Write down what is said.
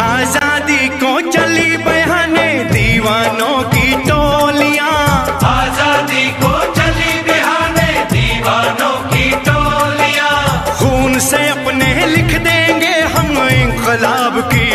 आज़ादी को चली बहाने दीवानों की टोलियाँ। आज़ादी को चली बहाने दीवानों की टोलियाँ। खून से अपने लिख देंगे हम इंकलाब की